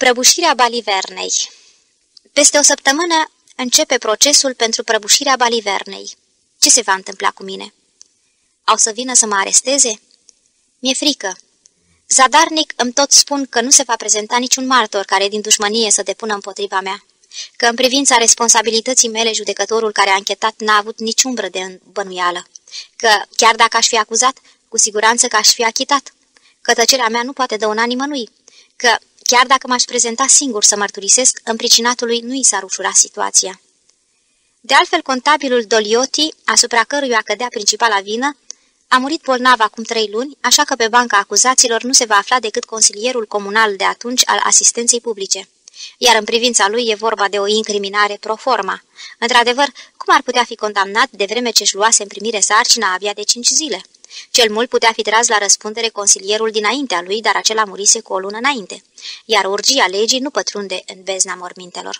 Prăbușirea Balivernei Peste o săptămână începe procesul pentru prăbușirea Balivernei. Ce se va întâmpla cu mine? Au să vină să mă aresteze? Mi-e frică. Zadarnic îmi tot spun că nu se va prezenta niciun martor care din dușmănie să depună împotriva mea, că în privința responsabilității mele judecătorul care a închetat n-a avut nici umbră de bănuială, că chiar dacă aș fi acuzat, cu siguranță că aș fi achitat, că tăcerea mea nu poate dăuna nimănui, că chiar dacă m-aș prezenta singur să mărturisesc, împricinatului nu i s-ar ușura situația. De altfel, contabilul Dolioti, asupra căruia cădea principala vină, a murit bolnav acum trei luni, așa că pe banca acuzaților nu se va afla decât consilierul comunal de atunci al asistenței publice. Iar în privința lui e vorba de o incriminare pro forma. Într-adevăr, cum ar putea fi condamnat de vreme ce își luase în primire sarcina abia de cinci zile? Cel mult putea fi tras la răspundere consilierul dinaintea lui, dar acela murise cu o lună înainte, iar urgia legii nu pătrunde în bezna mormintelor.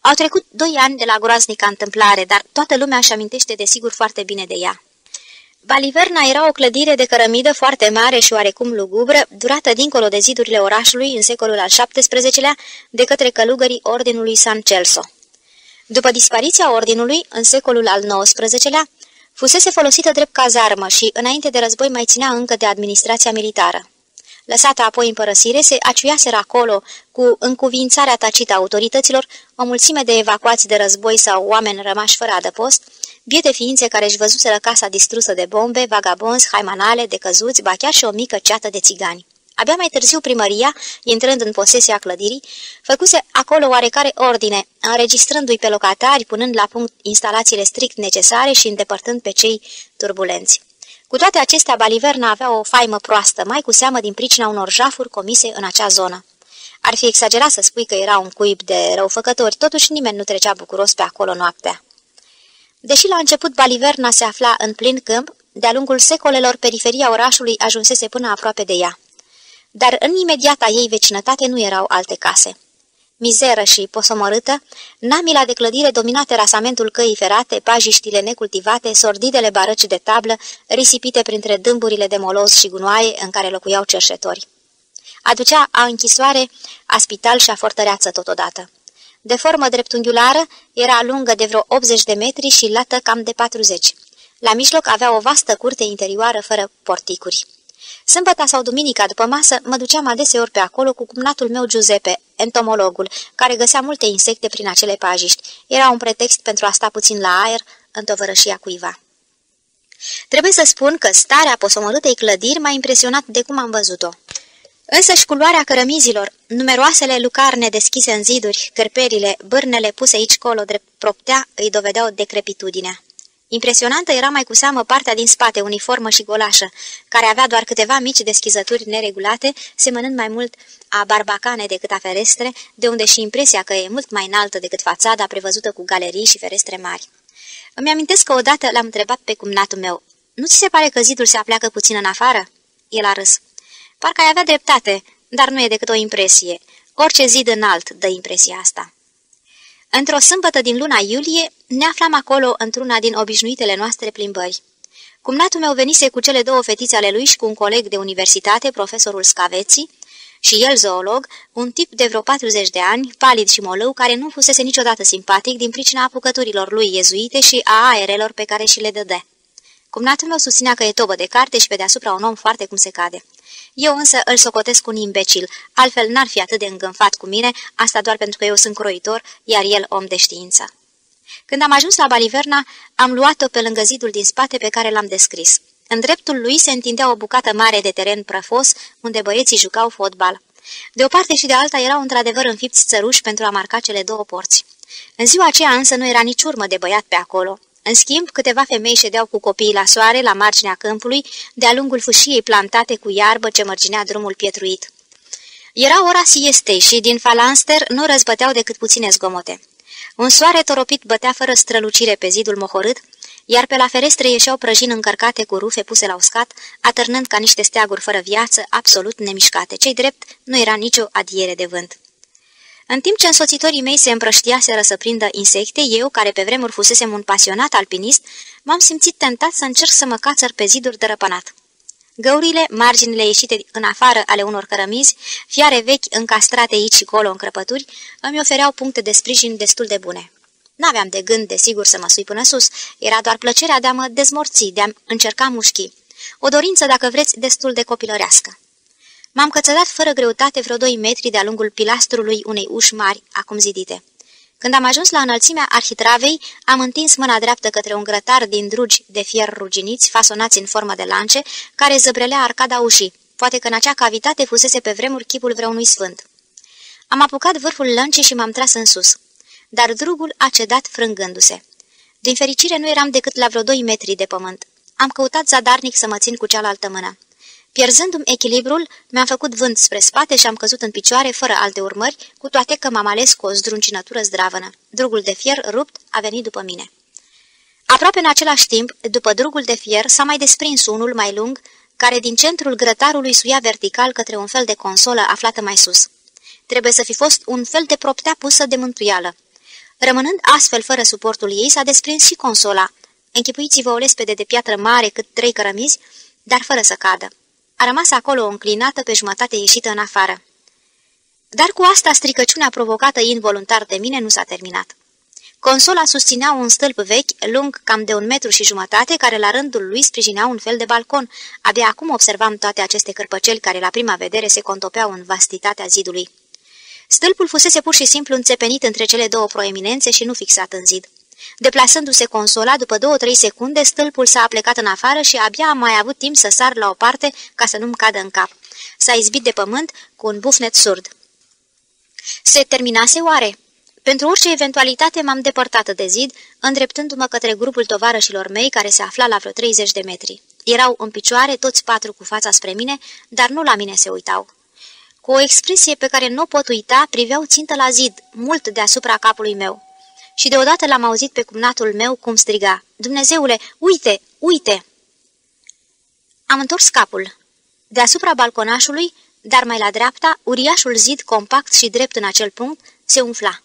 Au trecut doi ani de la groaznica întâmplare, dar toată lumea își amintește de sigur foarte bine de ea. Baliverna era o clădire de cărămidă foarte mare și oarecum lugubră, durată dincolo de zidurile orașului în secolul al XVII-lea de către călugării Ordinului San Celso. După dispariția Ordinului, în secolul al XIX-lea, fusese folosită drept cazarmă și, înainte de război, mai ținea încă de administrația militară. Lăsată apoi în părăsire, se aciuiaseră acolo, cu încuvințarea tacită a autorităților, o mulțime de evacuați de război sau oameni rămași fără adăpost, biete ființe care își văzuseră casa distrusă de bombe, vagabonzi, haimanale, decăzuți, ba chiar și o mică ceată de țigani. Abia mai târziu primăria, intrând în posesia clădirii, făcuse acolo oarecare ordine, înregistrându-i pe locatari, punând la punct instalațiile strict necesare și îndepărtând pe cei turbulenți. Cu toate acestea, Baliverna avea o faimă proastă, mai cu seamă din pricina unor jafuri comise în acea zonă. Ar fi exagerat să spui că era un cuib de răufăcători, totuși nimeni nu trecea bucuros pe acolo noaptea. Deși la început Baliverna se afla în plin câmp, de-a lungul secolelor periferia orașului ajunsese până aproape de ea. Dar în imediata ei vecinătate nu erau alte case. Mizeră și posomorâtă, namila de clădire domina terasamentul căii ferate, pajiștile necultivate, sordidele barăci de tablă, risipite printre dâmburile de moloz și gunoaie în care locuiau cerșetori. Aducea a închisoare, a spital și a fortăreață totodată. De formă dreptunghiulară, era lungă de vreo 80 de metri și lată cam de 40. La mijloc avea o vastă curte interioară fără porticuri. Sâmbăta sau duminica după masă mă duceam adeseori pe acolo cu cumnatul meu Giuseppe, entomologul, care găsea multe insecte prin acele pajiști. Era un pretext pentru a sta puțin la aer în tovărășia cuiva. Trebuie să spun că starea posomorâtei clădiri m-a impresionat de cum am văzut-o. Însă și culoarea cărămizilor, numeroasele lucarne deschise în ziduri, cărperile, bârnele puse aici colo drept proptea, îi dovedeau decrepitudinea. Impresionantă era mai cu seamă partea din spate, uniformă și golașă, care avea doar câteva mici deschizături neregulate, semănând mai mult a barbacane decât a ferestre, de unde și impresia că e mult mai înaltă decât fațada prevăzută cu galerii și ferestre mari. Îmi amintesc că odată l-am întrebat pe cumnatul meu, nu ți se pare că zidul se apleacă puțin în afară?" El a râs. Parcă ai avea dreptate, dar nu e decât o impresie. Orice zid înalt dă impresia asta." Într-o sâmbătă din luna iulie, ne aflam acolo într-una din obișnuitele noastre plimbări. Cumnatul meu venise cu cele două fetițe ale lui și cu un coleg de universitate, profesorul Scaveții, și el zoolog, un tip de vreo 40 de ani, palid și molău, care nu fusese niciodată simpatic din pricina apucăturilor lui iezuite și a aerelor pe care și le dădea. Cumnatul meu susținea că e tobă de carte și pe deasupra un om foarte cum se cade. Eu însă îl socotesc un imbecil, altfel n-ar fi atât de îngânfat cu mine, asta doar pentru că eu sunt croitor, iar el om de știință. Când am ajuns la Baliverna, am luat-o pe lângă zidul din spate pe care l-am descris. În dreptul lui se întindea o bucată mare de teren prăfos, unde băieții jucau fotbal. De o parte și de alta erau într-adevăr înfipți țăruși pentru a marca cele două porți. În ziua aceea însă nu era nici urmă de băiat pe acolo. În schimb, câteva femei ședeau cu copiii la soare, la marginea câmpului, de-a lungul fâșiei plantate cu iarbă ce mărginea drumul pietruit. Era ora siestei și din falanster nu răzbăteau decât puține zgomote. Un soare toropit bătea fără strălucire pe zidul mohorât, iar pe la ferestre ieșeau prăjini încărcate cu rufe puse la uscat, atârnând ca niște steaguri fără viață, absolut nemișcate. Cei drept, nu era nicio adiere de vânt. În timp ce însoțitorii mei se împrăștiaseră să prindă insecte, eu, care pe vremuri fusesem un pasionat alpinist, m-am simțit tentat să încerc să mă cațăr pe ziduri dărăpânat. Găurile, marginile ieșite în afară ale unor cărămizi, fiare vechi încastrate aici și colo în crăpături, îmi ofereau puncte de sprijin destul de bune. N-aveam de gând, desigur, să mă sui până sus, era doar plăcerea de a mă dezmorți, de a încerca mușchii. O dorință, dacă vreți, destul de copilărească. M-am cățărat fără greutate vreo doi metri de-a lungul pilastrului unei uși mari, acum zidite. Când am ajuns la înălțimea arhitravei, am întins mâna dreaptă către un grătar din drugi de fier ruginiți, fasonați în formă de lance, care zăbrelea arcada ușii. Poate că în acea cavitate fusese pe vremuri chipul vreunui sfânt. Am apucat vârful lăncii și m-am tras în sus. Dar drugul a cedat frângându-se. Din fericire nu eram decât la vreo doi metri de pământ. Am căutat zadarnic să mă țin cu cealaltă mână. Pierzându-mi echilibrul, mi-am făcut vânt spre spate și am căzut în picioare fără alte urmări, cu toate că m-am ales cu o zdruncinătură zdravănă. Drugul de fier rupt a venit după mine. Aproape în același timp, după drugul de fier, s-a mai desprins unul mai lung, care din centrul grătarului suia vertical către un fel de consolă aflată mai sus. Trebuie să fi fost un fel de proptea pusă de mântuială. Rămânând astfel fără suportul ei, s-a desprins și consola. Închipuiți-vă o lespede de piatră mare cât trei cărămizi, dar fără să cadă. A rămas acolo înclinată pe jumătate ieșită în afară. Dar cu asta stricăciunea provocată involuntar de mine nu s-a terminat. Consola susținea un stâlp vechi, lung cam de un metru și jumătate, care la rândul lui sprijinea un fel de balcon. Abia acum observam toate aceste cărpăceli care la prima vedere se contopeau în vastitatea zidului. Stâlpul fusese pur și simplu înțepenit între cele două proeminențe și nu fixat în zid. Deplasându-se consola, după două-trei secunde, stâlpul s-a plecat în afară și abia am mai avut timp să sar la o parte ca să nu-mi cadă în cap. S-a izbit de pământ cu un bufnet surd. Se terminase oare? Pentru orice eventualitate m-am depărtat de zid, îndreptându-mă către grupul tovarășilor mei care se afla la vreo 30 de metri. Erau în picioare, toți patru cu fața spre mine, dar nu la mine se uitau. Cu o expresie pe care nu pot uita, priveau țintă la zid, mult deasupra capului meu și deodată l-am auzit pe cumnatul meu cum striga. Dumnezeule, uite, uite! Am întors capul. Deasupra balconașului, dar mai la dreapta, uriașul zid compact și drept în acel punct se umfla.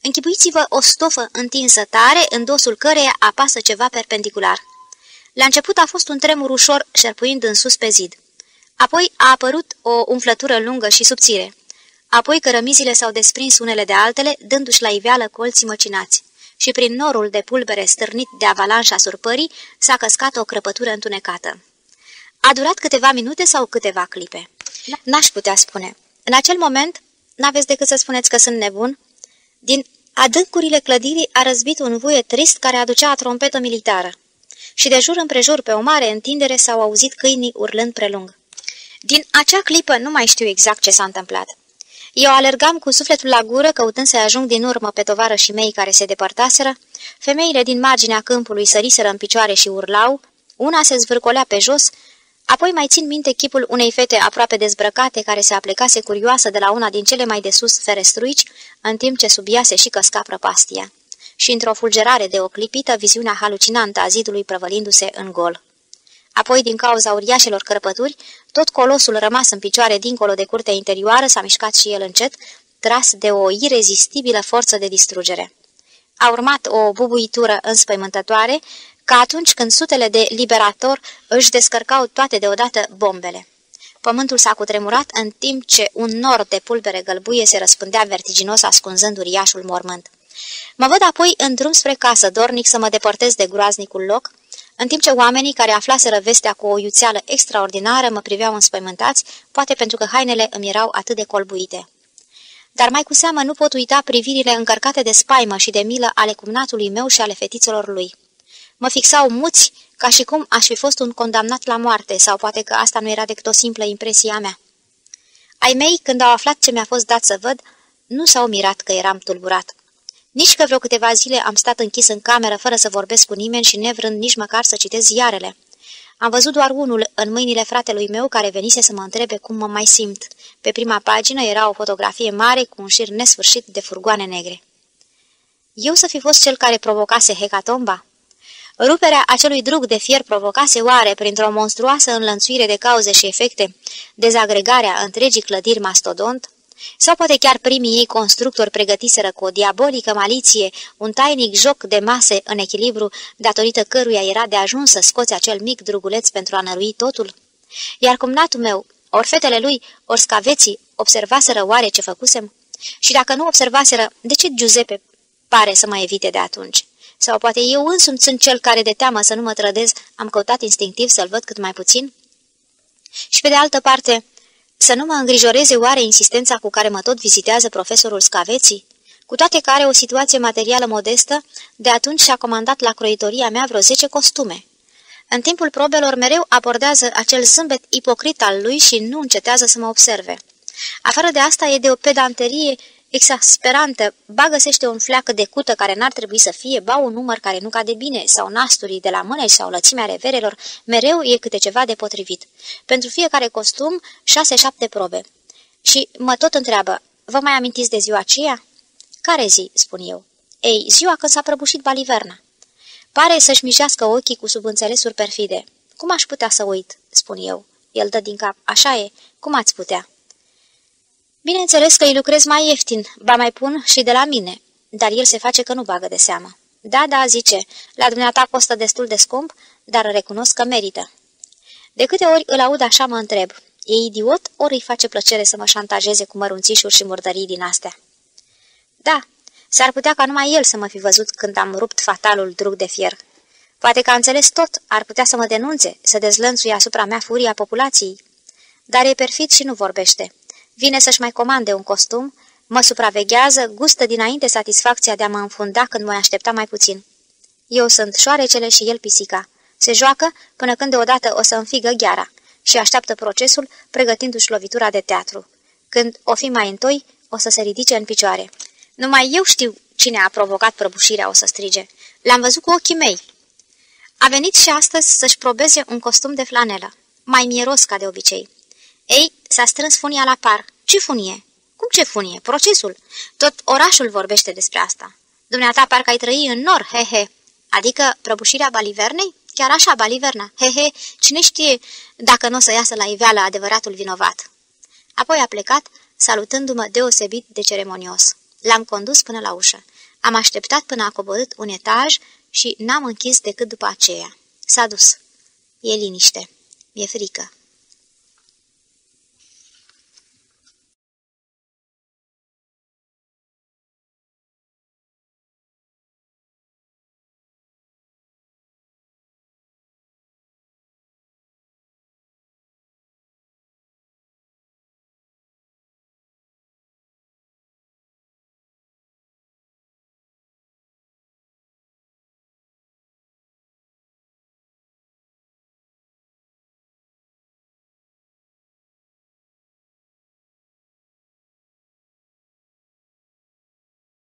Închipuiți-vă o stofă întinsă tare, în dosul căreia apasă ceva perpendicular. La început a fost un tremur ușor, șerpuind în sus pe zid. Apoi a apărut o umflătură lungă și subțire. Apoi cărămizile s-au desprins unele de altele, dându-și la iveală colții măcinați. Și prin norul de pulbere stârnit de avalanșa surpării s-a căscat o crăpătură întunecată. A durat câteva minute sau câteva clipe. N-aș putea spune. În acel moment, n-aveți decât să spuneți că sunt nebun? Din adâncurile clădirii a răzbit un vuie trist care aducea o trompetă militară. Și de jur împrejur pe o mare întindere s-au auzit câinii urlând prelung. Din acea clipă nu mai știu exact ce s-a întâmplat. Eu alergam cu sufletul la gură, căutând să ajung din urmă pe și mei care se depărtaseră. Femeile din marginea câmpului săriseră în picioare și urlau, una se zvârcolea pe jos, apoi mai țin minte chipul unei fete aproape dezbrăcate care se aplecase curioasă de la una din cele mai de sus ferestruici, în timp ce sub ea se și căsca prăpastia. Și într-o fulgerare de o clipită, viziunea halucinantă a zidului prăvălindu-se în gol. Apoi, din cauza uriașelor cărpături, tot colosul rămas în picioare dincolo de curtea interioară s-a mișcat și el încet, tras de o irezistibilă forță de distrugere. A urmat o bubuitură înspăimântătoare, ca atunci când sutele de liberator își descărcau toate deodată bombele. Pământul s-a cutremurat în timp ce un nor de pulbere gălbuie se răspândea vertiginos ascunzând uriașul mormânt. Mă văd apoi în drum spre casă, dornic să mă depărtez de groaznicul loc, în timp ce oamenii care aflaseră vestea cu o iuțeală extraordinară mă priveau înspăimântați, poate pentru că hainele îmi erau atât de colbuite. Dar mai cu seamă nu pot uita privirile încărcate de spaimă și de milă ale cumnatului meu și ale fetițelor lui. Mă fixau muți, ca și cum aș fi fost un condamnat la moarte, sau poate că asta nu era decât o simplă impresie a mea. Ai mei, când au aflat ce mi-a fost dat să văd, nu s-au mirat că eram tulburat. Nici că vreo câteva zile am stat închis în cameră fără să vorbesc cu nimeni și nevrând nici măcar să citesc ziarele. Am văzut doar unul în mâinile fratelui meu care venise să mă întrebe cum mă mai simt. Pe prima pagină era o fotografie mare cu un șir nesfârșit de furgoane negre. Eu să fi fost cel care provocase hecatomba? Ruperea acelui drug de fier provocase oare, printr-o monstruoasă înlănțuire de cauze și efecte, dezagregarea întregii clădiri mastodont? Sau poate chiar primii ei constructori pregătiseră cu o diabolică maliție un tainic joc de mase în echilibru, datorită căruia era de ajuns să scoți acel mic druguleț pentru a nărui totul? Iar cumnatul meu, ori fetele lui, ori scaveții, observaseră oare ce făcusem? Și dacă nu observaseră, de ce Giuseppe pare să mă evite de atunci? Sau poate eu însumi sunt cel care de teamă să nu mă trădez, am căutat instinctiv să-l văd cât mai puțin? Și pe de altă parte, să nu mă îngrijoreze oare insistența cu care mă tot vizitează profesorul Scaveții? Cu toate care o situație materială modestă, de atunci și-a comandat la croitoria mea vreo zece costume. În timpul probelor mereu abordează acel zâmbet ipocrit al lui și nu încetează să mă observe. Afară de asta e de o pedanterie exasperantă, ba găsește un fleac de cută care n-ar trebui să fie, ba un număr care nu cade bine, sau nasturii de la mână sau lățimea reverelor, mereu e câte ceva de potrivit. Pentru fiecare costum, șase-șapte probe. Și mă tot întreabă, vă mai amintiți de ziua aceea? Care zi?" spun eu. Ei, ziua când s-a prăbușit baliverna." Pare să-și mijească ochii cu subînțelesuri perfide. Cum aș putea să uit?" spun eu. El dă din cap. Așa e. Cum ați putea?" Bineînțeles că îi lucrez mai ieftin, ba mai pun și de la mine, dar el se face că nu bagă de seamă. Da, da, zice, la dumneata costă destul de scump, dar recunosc că merită. De câte ori îl aud așa mă întreb, e idiot ori îi face plăcere să mă șantajeze cu mărunțișuri și murdării din astea? Da, s-ar putea ca numai el să mă fi văzut când am rupt fatalul drug de fier. Poate că a înțeles tot, ar putea să mă denunțe, să dezlănțuie asupra mea furia populației. Dar e perfid și nu vorbește. Vine să-și mai comande un costum, mă supraveghează, gustă dinainte satisfacția de a mă înfunda când mă aștepta mai puțin. Eu sunt șoarecele și el pisica. Se joacă până când deodată o să înfigă gheara și așteaptă procesul, pregătindu-și lovitura de teatru. Când o fi mai întoi, o să se ridice în picioare. Numai eu știu cine a provocat prăbușirea, o să strige. L-am văzut cu ochii mei. A venit și astăzi să-și probeze un costum de flanelă, mai mieros ca de obicei. Ei, s-a strâns funia la par. Ce funie? Cum ce funie? Procesul. Tot orașul vorbește despre asta. Dumneata parcă ai trăi în nor, he, he. Adică prăbușirea Balivernei? Chiar așa, Baliverna. He, he, cine știe dacă nu o să iasă la iveală adevăratul vinovat. Apoi a plecat, salutându-mă deosebit de ceremonios. L-am condus până la ușă. Am așteptat până a coborât un etaj și n-am închis decât după aceea. S-a dus. E liniște. Mi-e frică.